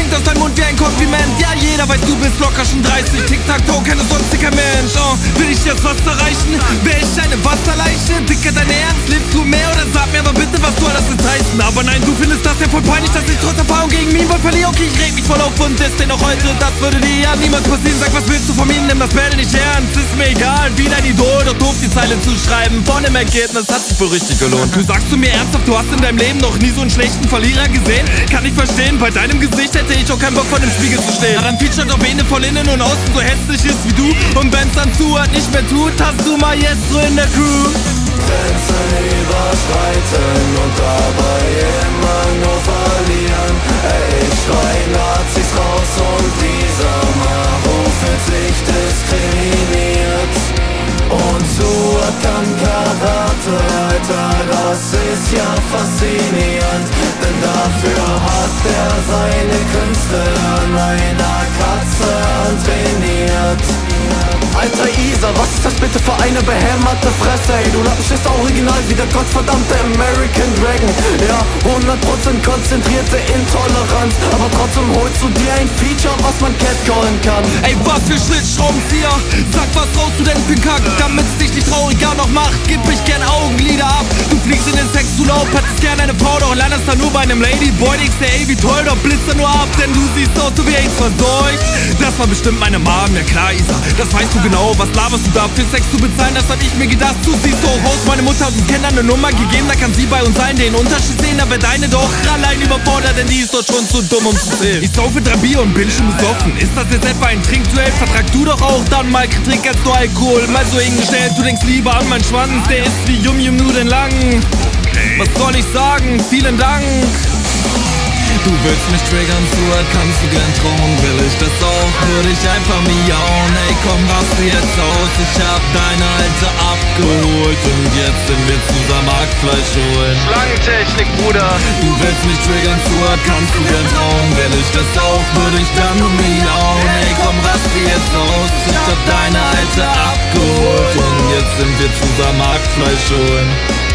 klingt aus deinem Mund wie ein Kompliment. Ja, jeder weiß, du bist locker schon 30. Tic-Tac-Toe, keine sonstiger Mensch. Oh, will ich jetzt was erreichen? Wär ich eine Wasserleiche? Dicker, dein Ernst? Lebst du mehr oder sag mir aber bitte, was soll das jetzt heißen? Aber nein, du findest das ja voll peinlich, dass ich trotz Erfahrung gegen Meme verliere. Okay, ich red mich voll auf und ist den auch heute. Das würde dir ja niemals passieren. Sag, was willst du von mir? Nimm das Battle nicht ernst. Ist mir egal, wie dein Idol, doch doof die Zeile zu schreiben. Von dem Ergebnis hat sich wohl richtig gelohnt. Du sagst zu mir ernsthaft, du hast in deinem Leben noch nie so einen schlechten Verlierer gesehen? Kann ich verstehen, bei deinem Gesicht hätte ich auch keinen Bock vor dem Spiegel zu stehen. Daran featuret ob eine von innen und außen so hässlich ist wie du. Und wenn's dann zuhört, nicht mehr tut, hast du mal jetzt so in der Crew. Grenzen überschreiten und dabei immer nur Alter, das ist ja faszinierend. Denn dafür hat er seine Künste an einer Katze antrainiert. Alter Isa, was ist das bitte für eine behämmerte Fresse, ey Du Lappen stehst original wie der gottverdammte American Dragon Ja, 100% konzentrierte Intoleranz Aber trotzdem holst du dir ein Feature, was man catcallen kann Ey, was für Schlitzschraubenzieher Sag, was raus du denn für Kack Damit's dich nicht trauriger Laut Hättest gern eine Frau, doch landest da nur bei einem Ladyboy. Ey, wie toll, doch blitzt er nur ab Denn du siehst aus, so wie AIDS Das war bestimmt meine Mom, ja klar, Isa. Das weißt du genau, was laberst du da? Für Sex zu bezahlen? Das hab ich mir gedacht, du siehst doch aus Meine Mutter hat uns Kindern eine Nummer gegeben. Da kann sie bei uns allen den Unterschied sehen. Aber deine doch allein überfordert Denn die ist doch schon zu dumm, um zu zählen. Ich saufe drei Bier und bin schon besoffen. Ist das jetzt etwa ein Trinkduell? Vertrag du doch auch dann mal Trink als nur Alkohol. Mal so hingestellt, du denkst lieber an meinen Schwanz Der ist wie Yum Yum Nudeln lang soll ich sagen? Vielen Dank. Du willst mich triggern, Stuart, kannst du gern trauen Will ich das auch, würde ich einfach miauen. Ey, komm, raste jetzt aus, ich hab deine Alte abgeholt. Und jetzt sind wir zusammen Hackfleisch holen. Schlangentechnik, Bruder. Du willst mich triggern, Stuart, kannst du gern trauen Will ich das auch, würde ich dann nur miauen. Ey, komm, raste jetzt aus, ich hab deine Alte abgeholt. Und jetzt sind wir zusammen Hackfleisch holen